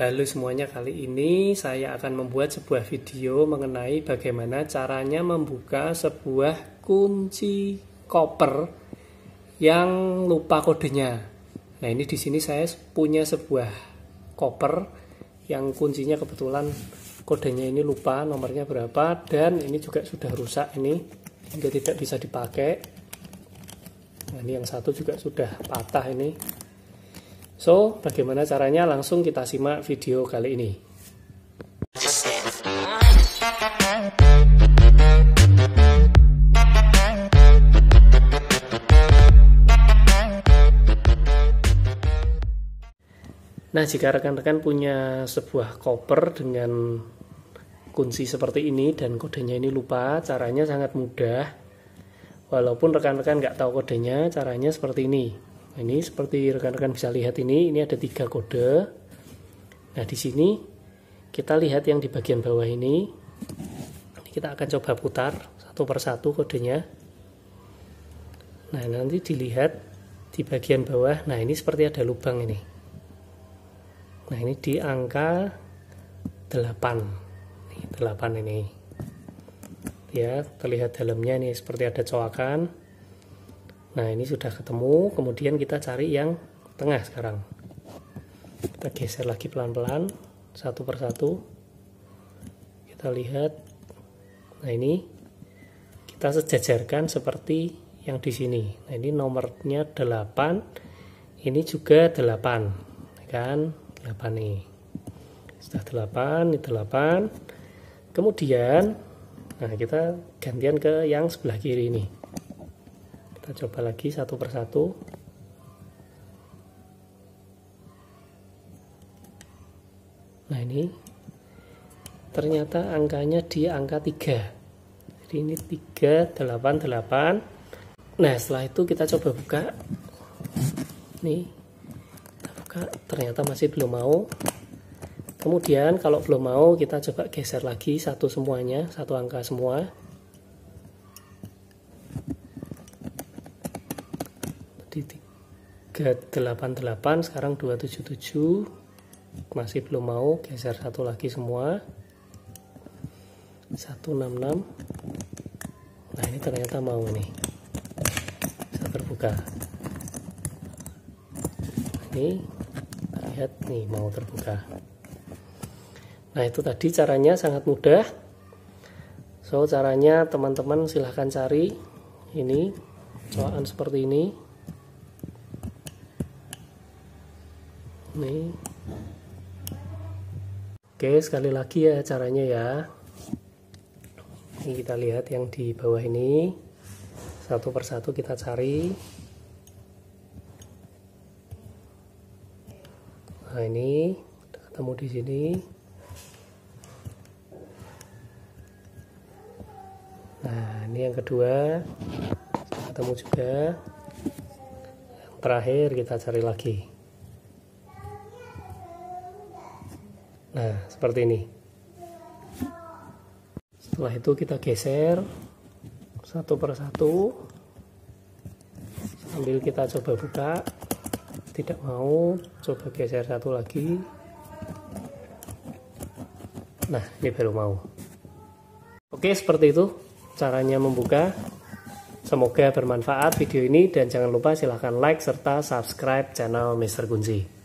Halo semuanya, kali ini saya akan membuat sebuah video mengenai bagaimana caranya membuka sebuah kunci koper yang lupa kodenya. Nah, ini di sini saya punya sebuah koper yang kuncinya kebetulan kodenya ini lupa nomornya berapa dan ini juga sudah rusak ini hingga tidak bisa dipakai. Nah, ini yang satu juga sudah patah ini So, bagaimana caranya? Langsung kita simak video kali ini. Nah, jika rekan-rekan punya sebuah koper dengan kunci seperti ini dan kodenya ini lupa, caranya sangat mudah. Walaupun rekan-rekan nggak tahu kodenya, caranya seperti ini. Ini seperti rekan-rekan bisa lihat ini, ini ada tiga kode. Nah, di sini kita lihat yang di bagian bawah ini. Kita akan coba putar satu persatu kodenya. Nah, nanti dilihat di bagian bawah. Nah, ini seperti ada lubang ini. Nah, ini di angka 8. Nih, 8 ini. Ya, terlihat dalamnya ini seperti ada coakan. Nah ini sudah ketemu, kemudian kita cari yang tengah sekarang. Kita geser lagi pelan-pelan, satu persatu. Kita lihat, nah ini kita sejajarkan seperti yang di sini. Nah ini nomornya 8, ini juga 8, kan? 8 nih. Sudah 8, ini 8. Kemudian, nah kita gantian ke yang sebelah kiri ini kita coba lagi satu persatu. Nah ini ternyata angkanya di angka 3 jadi ini 388 nah setelah itu kita coba buka. Nih kita buka. Ternyata masih belum mau. Kemudian kalau belum mau kita coba geser lagi satu semuanya satu angka semua di 388 sekarang 277 masih belum mau geser satu lagi semua. 166 nah ini ternyata mau ini. Bisa terbuka. Ini lihat nih mau terbuka. Nah itu tadi caranya sangat mudah. So caranya teman-teman silahkan cari ini. Coakan seperti ini nih. Oke sekali lagi ya caranya ya. Ini kita lihat yang di bawah ini. Satu persatu kita cari. Nah ini ketemu di sini. Nah ini yang kedua. Ketemu juga. Yang terakhir kita cari lagi Nah, seperti ini. Setelah itu kita geser satu persatu sambil kita coba buka. Tidak mau, coba geser satu lagi. Nah, ini baru mau. Oke, seperti itu caranya membuka. Semoga bermanfaat video ini dan jangan lupa silahkan like serta subscribe channel Mr. Kunci.